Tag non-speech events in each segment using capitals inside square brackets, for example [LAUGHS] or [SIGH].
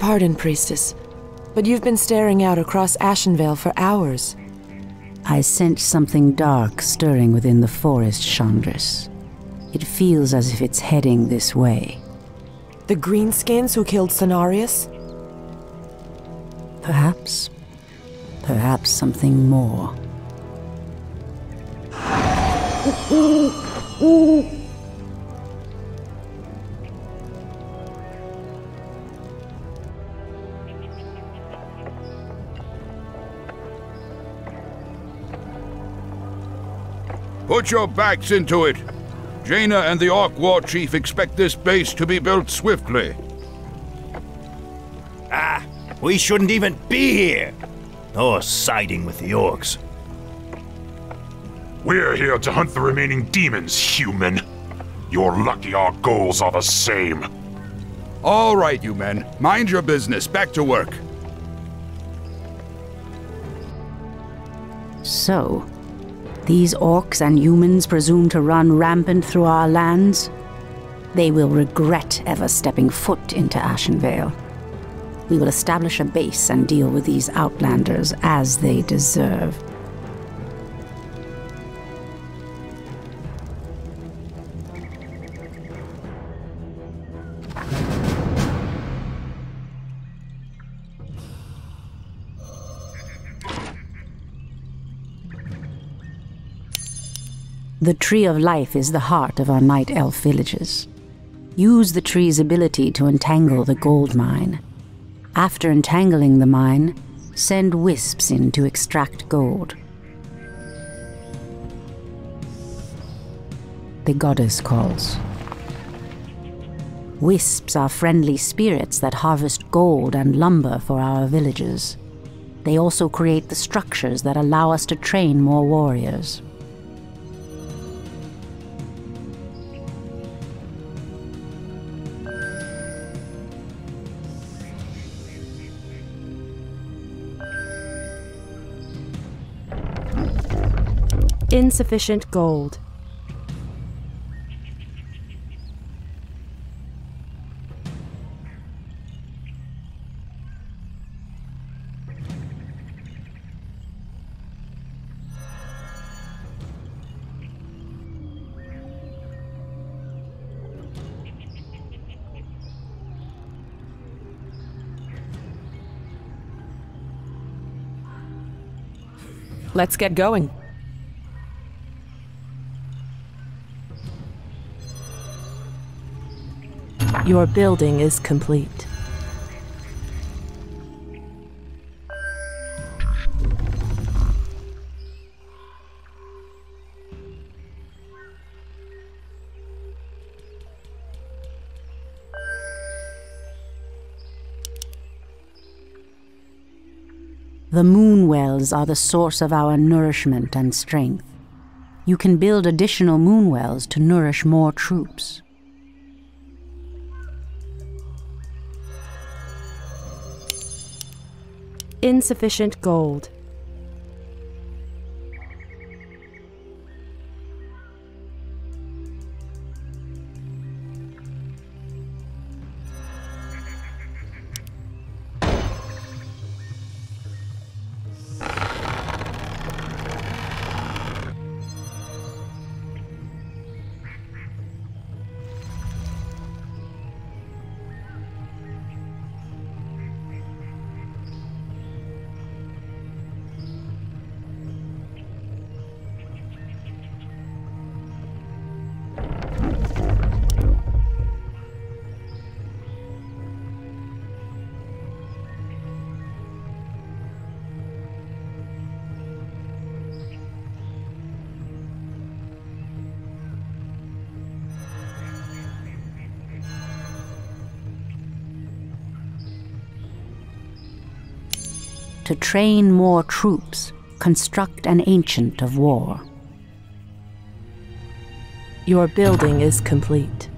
Pardon, Priestess, but you've been staring out across Ashenvale for hours. I sense something dark stirring within the forest, Shandris. It feels as if it's heading this way. The Greenskins who killed Cenarius? Perhaps. Perhaps something more. [LAUGHS] Put your backs into it. Jaina and the Orc War Chief expect this base to be built swiftly. Ah, we shouldn't even be here. Or siding with the orcs. We're here to hunt the remaining demons, human. You're lucky our goals are the same. All right, you men. Mind your business. Back to work. So, these orcs and humans presume to run rampant through our lands? They will regret ever stepping foot into Ashenvale. We will establish a base and deal with these outlanders as they deserve. The Tree of Life is the heart of our Night Elf villages. Use the tree's ability to entangle the gold mine. After entangling the mine, send wisps in to extract gold. The goddess calls. Wisps are friendly spirits that harvest gold and lumber for our villages. They also create the structures that allow us to train more warriors. Insufficient gold. Let's get going. Your building is complete. The moon wells are the source of our nourishment and strength. You can build additional moon wells to nourish more troops. Insufficient gold. To train more troops, construct an ancient of war. Your building is complete.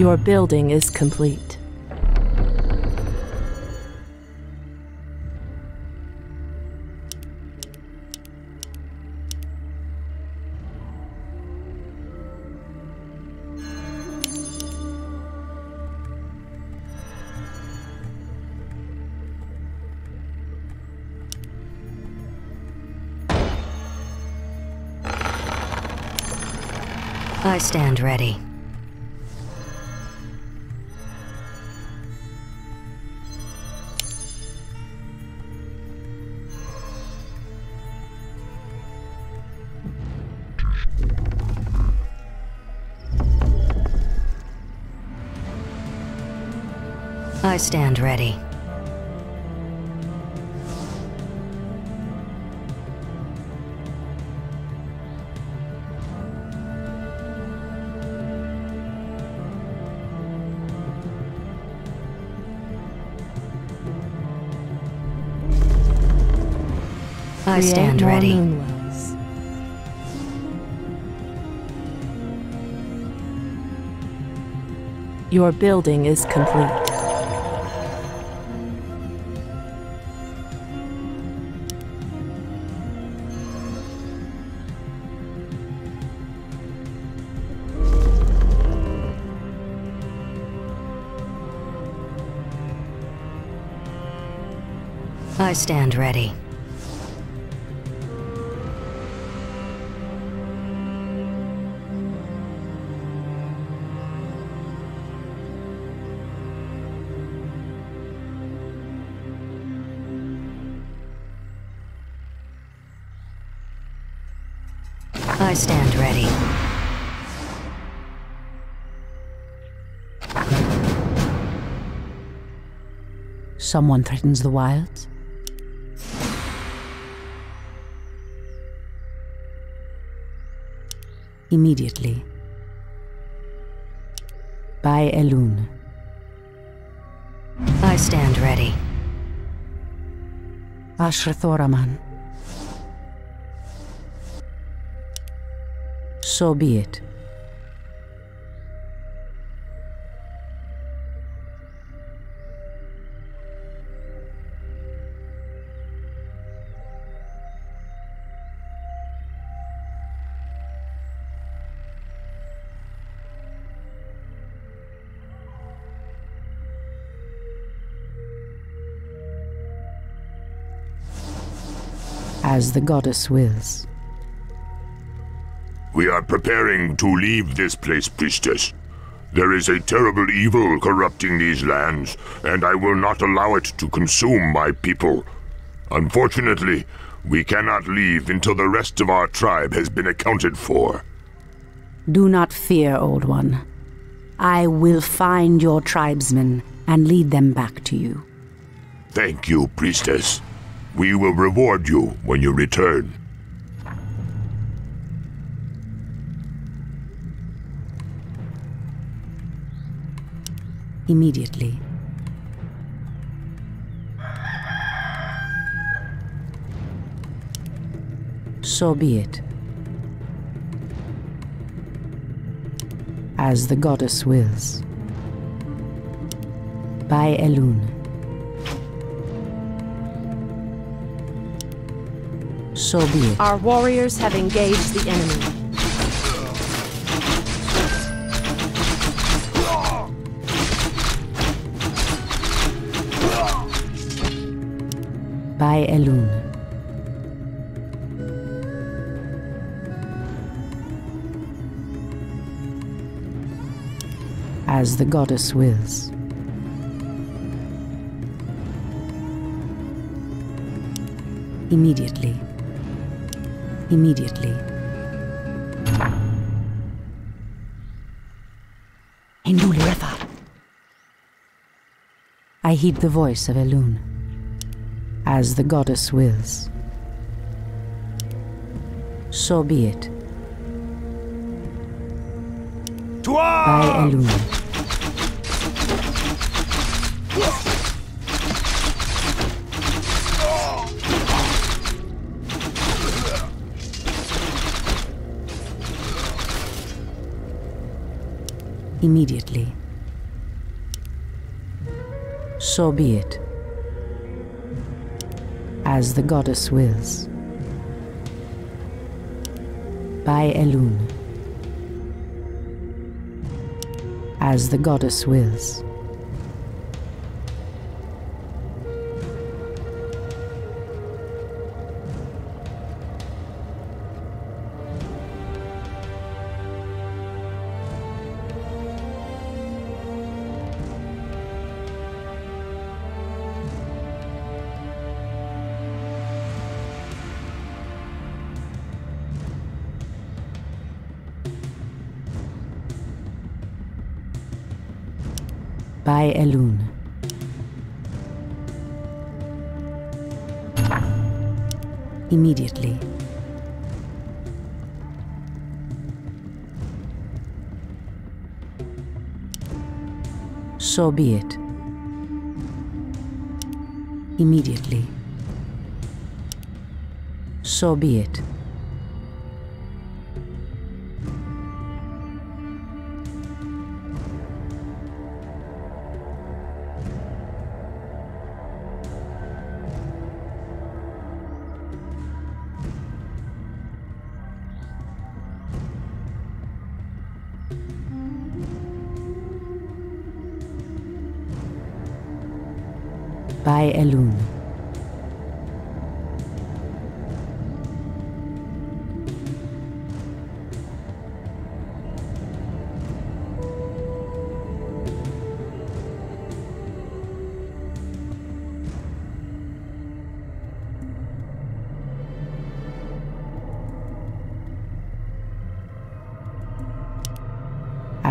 Your building is complete. I stand ready. I stand ready. I stand ready. Your building is complete. I stand ready. I stand ready. Someone threatens the wilds? Immediately. By Elune. I stand ready. Ashra Ashrathoraman. So be it. As the goddess wills. We are preparing to leave this place, priestess. There is a terrible evil corrupting these lands, and I will not allow it to consume my people. Unfortunately, we cannot leave until the rest of our tribe has been accounted for. Do not fear, Old One. I will find your tribesmen and lead them back to you. Thank you, priestess. We will reward you when you return. Immediately. So be it. As the goddess wills. By Elune. So be it. Our warriors have engaged the enemy. By Elune. As the goddess wills. Immediately. Immediately. Indulirethar. I heed the voice of Elune as the goddess wills. So be it. By Elune. immediately. So be it. As the goddess wills. By Elune. As the goddess wills. By Elune. Immediately. So be it. Immediately. So be it.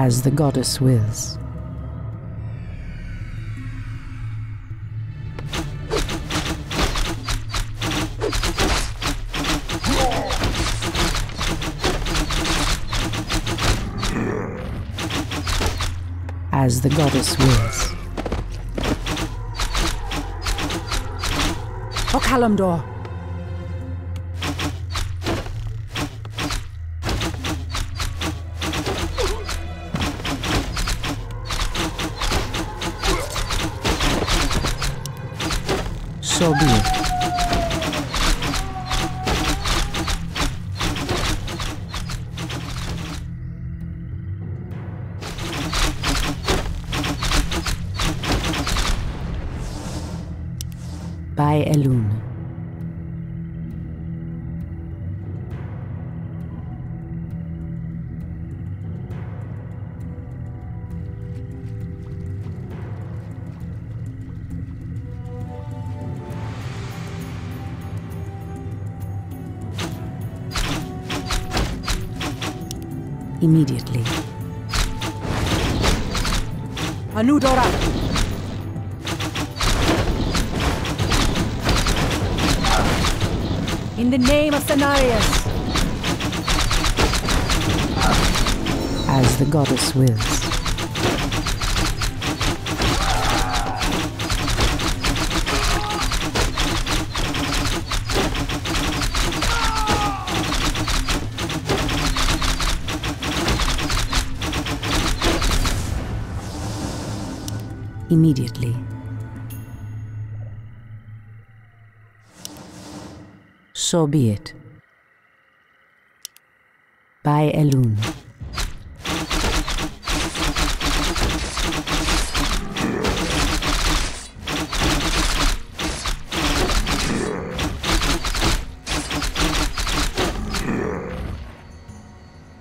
As the goddess wills. As the goddess wills. Oh, o Kalimdor! So be it. Immediately. Anudora! In the name of Cenarius! As the goddess wills. Immediately. So be it. By Elune.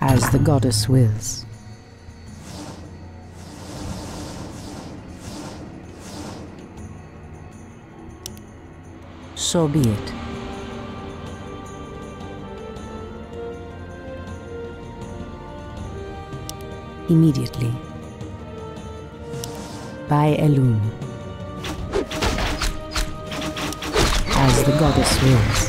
As the goddess wills. So be it. Immediately. By Elune. As the goddess wills.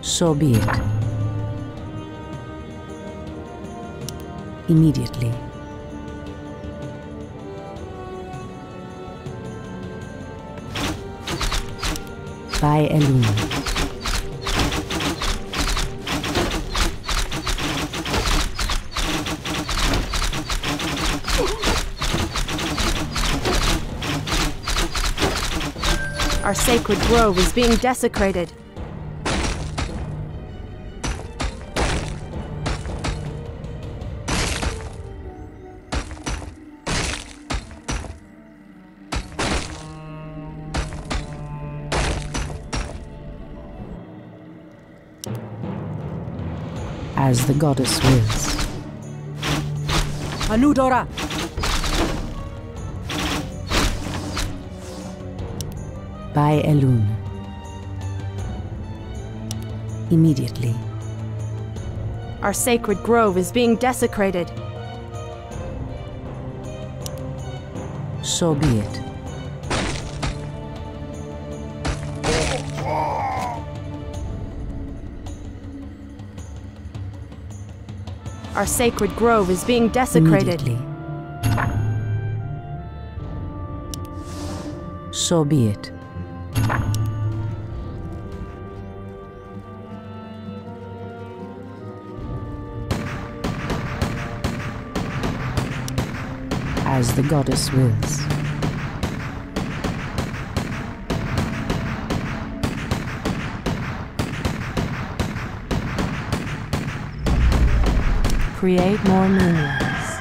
So be it. immediately. By Eluna. Our sacred grove is being desecrated. As the goddess wills. Anudora! By Elune. Immediately. Our sacred grove is being desecrated. So be it. Our sacred grove is being desecrated. So be it. As the goddess wills. Create more moonlights.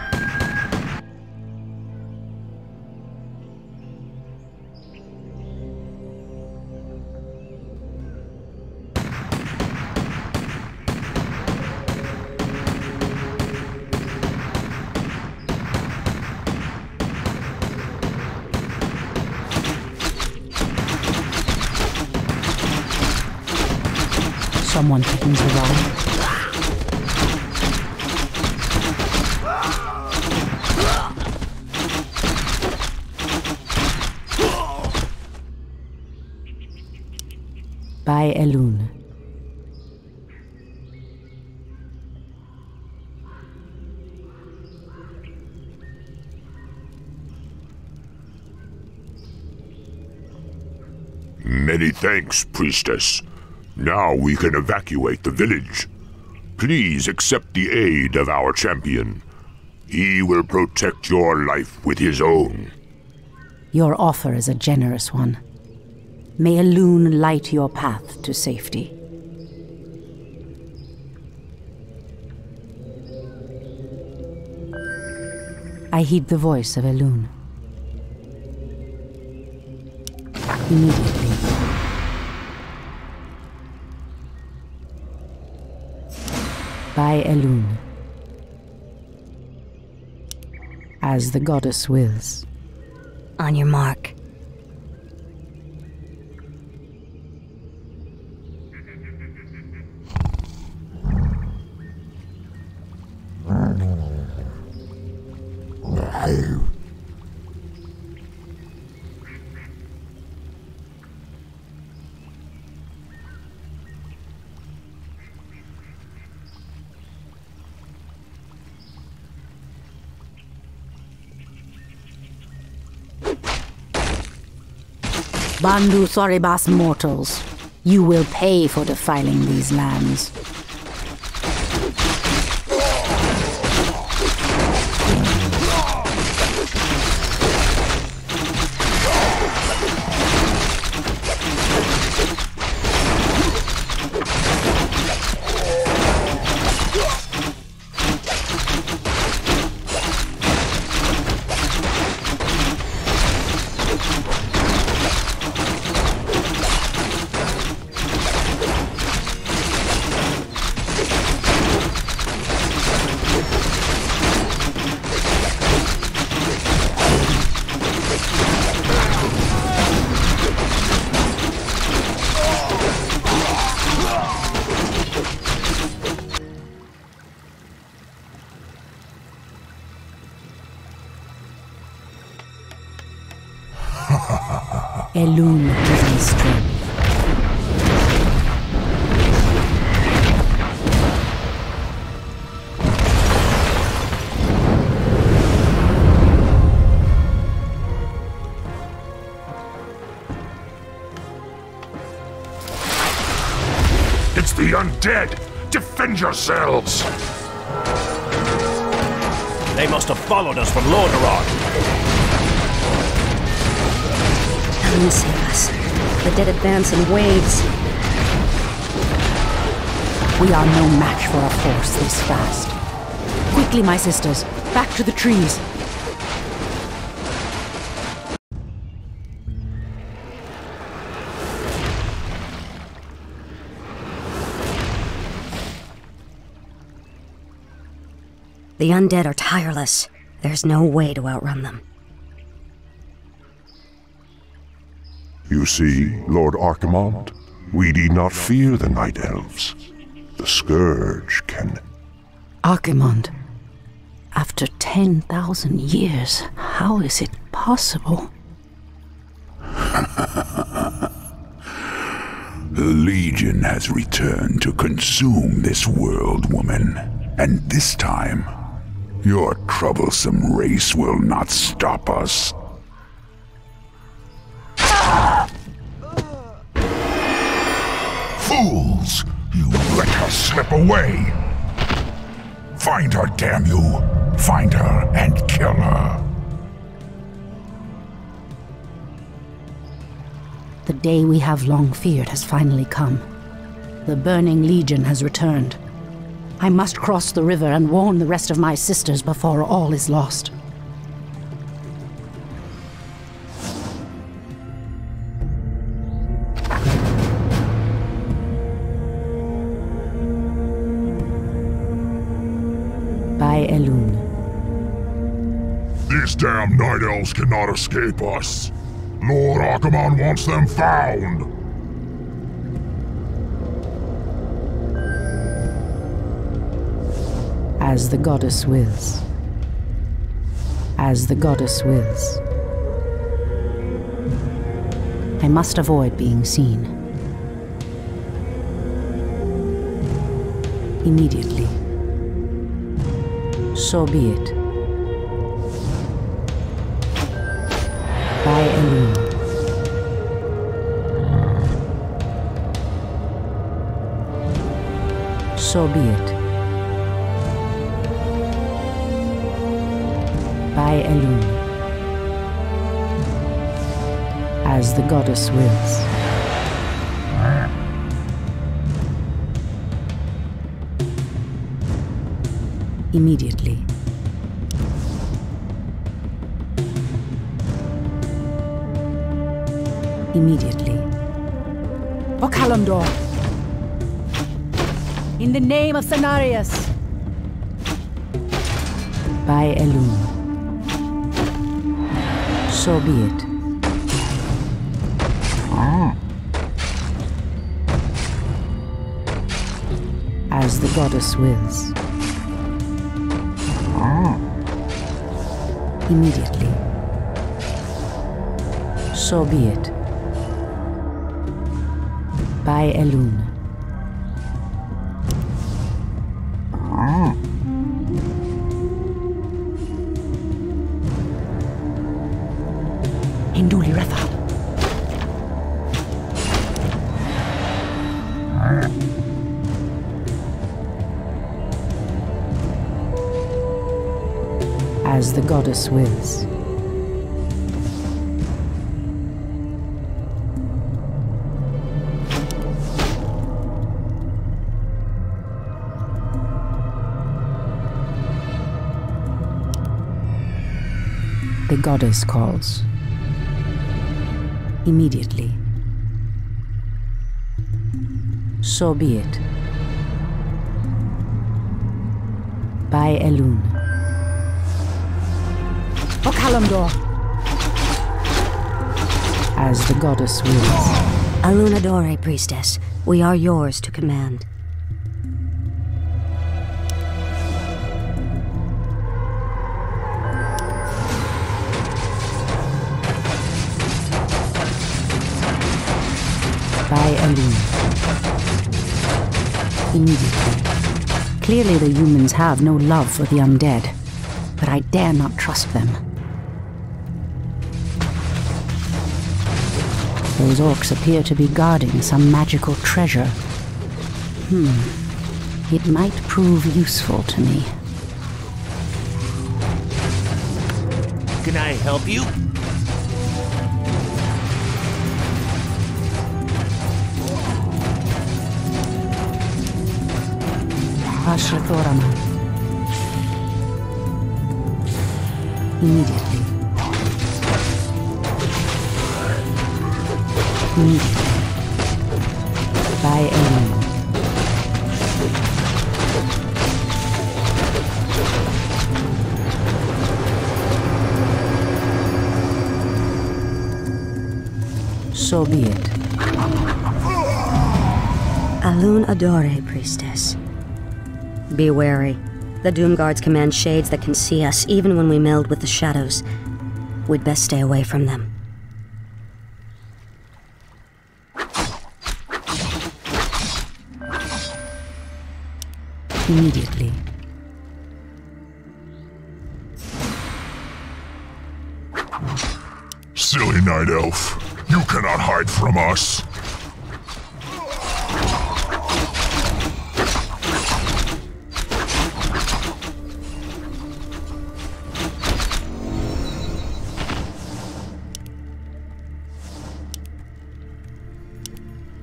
Someone thickens the wall. By Elune. Many thanks, priestess. Now we can evacuate the village. Please accept the aid of our champion. He will protect your life with his own. Your offer is a generous one. May Elune light your path to safety. I heed the voice of Elune. Immediately. By Elune. As the goddess wills. On your mark. Bandu Thoribas mortals, you will pay for defiling these lands. The undead! Defend yourselves! They must have followed us from Lordaeron. Elune save us. The dead advance in waves. We are no match for a force this fast. Quickly, my sisters, back to the trees. The undead are tireless. There's no way to outrun them. You see, Lord Archimonde, we need not fear the Night Elves. The Scourge can... Archimonde, after 10,000 years, how is it possible? [LAUGHS] The Legion has returned to consume this world, woman. And this time, your troublesome race will not stop us. Fools! You let her slip away! Find her, damn you! Find her and kill her! The day we have long feared has finally come. The Burning Legion has returned. I must cross the river and warn the rest of my sisters before all is lost. By Elune. These damn night elves cannot escape us. Lord Archimonde wants them found. As the goddess wills. As the goddess wills. I must avoid being seen. Immediately. So be it. By Elune. So be it. By Elune. As the goddess wills. Immediately. Immediately. For Kalimdor! In the name of Cenarius! By Elune. So be it. Ah. As the goddess wills. Ah. Immediately. So be it. By Elune. The goddess calls. Immediately. So be it. By Elune. For Kalimdor! As the goddess wills. Alunadore, priestess. We are yours to command. By Elune. Immediately. Clearly the humans have no love for the undead, but I dare not trust them. Those orcs appear to be guarding some magical treasure. Hmm. It might prove useful to me. Can I help you? Asha Immediately, Immediately. By Elune. So be it. Alun Adore, priestess. Be wary. The Doomguards command shades that can see us even when we meld with the shadows. We'd best stay away from them. Immediately. Silly night elf. You cannot hide from us.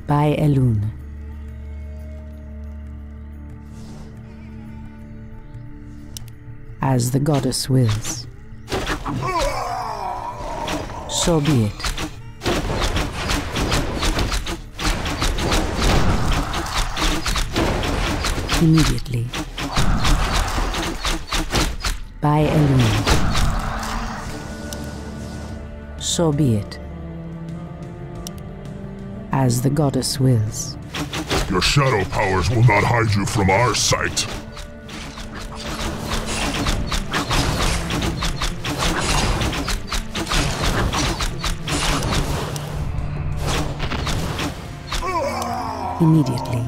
By Elune. As the goddess wills. So be it. Immediately. By Elune. So be it. As the goddess wills. Your shadow powers will not hide you from our sight. Immediately.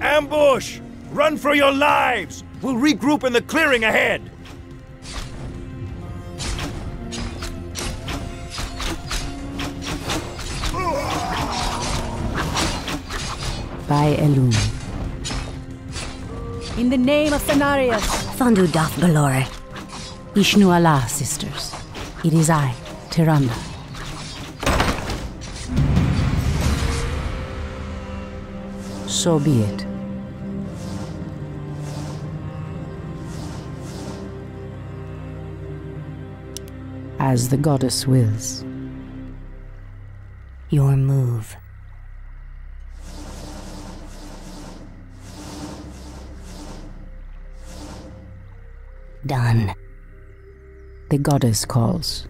Ambush! Run for your lives! We'll regroup in the clearing ahead! By Elune. In the name of Cenarius. Thandu Doth Galore. Ishnu-alah, sisters. It is I, Tyrande. So be it. As the goddess wills. Your move. Done. The goddess calls.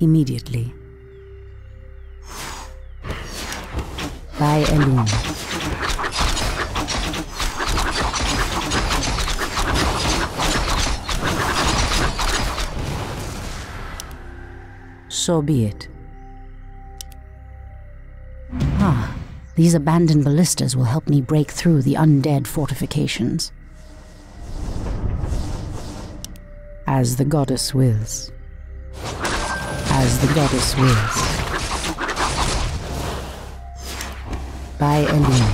Immediately. By Elune. So be it. Ah, these abandoned ballistas will help me break through the undead fortifications. As the goddess wills. As the goddess wills. By Elune.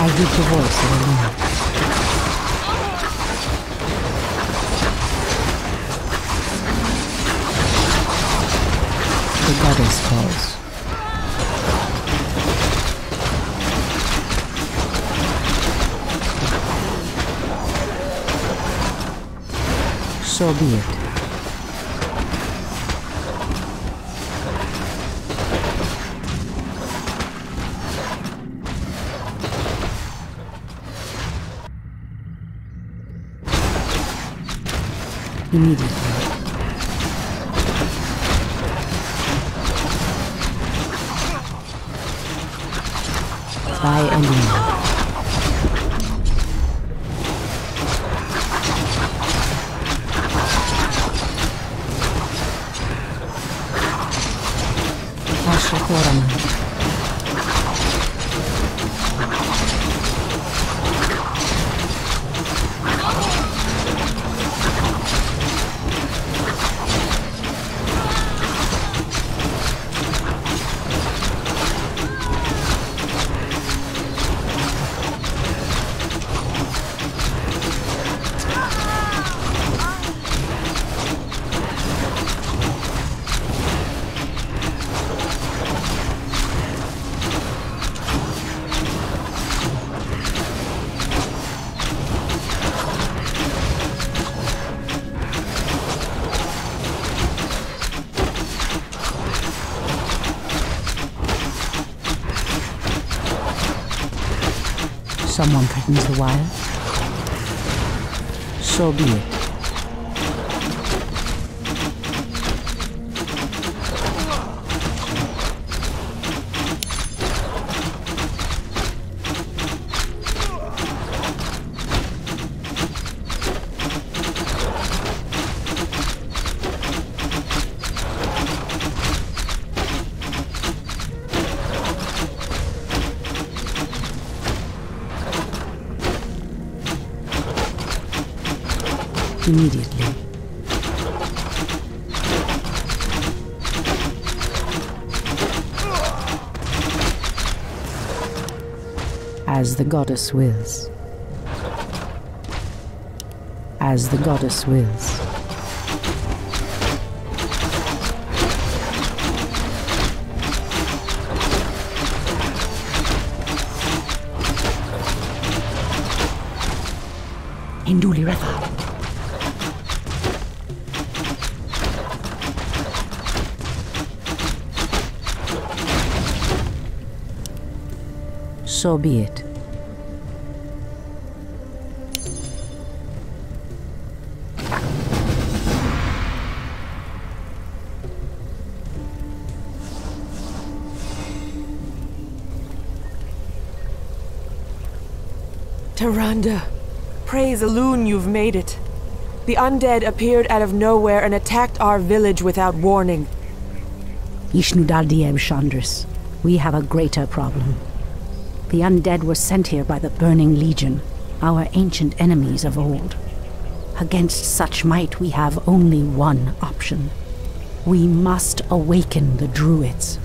I hear the voice of Elune. The goddess calls. So be it. Immediately. By Elune. Someone threatens the wire. So be it. The goddess wills. As the goddess wills. Induli Refa. So be it. Tyrande, praise Elune you've made it. The undead appeared out of nowhere and attacked our village without warning. Ishnudaldieb Shandris, we have a greater problem. The undead were sent here by the Burning Legion, our ancient enemies of old. Against such might, we have only one option. We must awaken the Druids.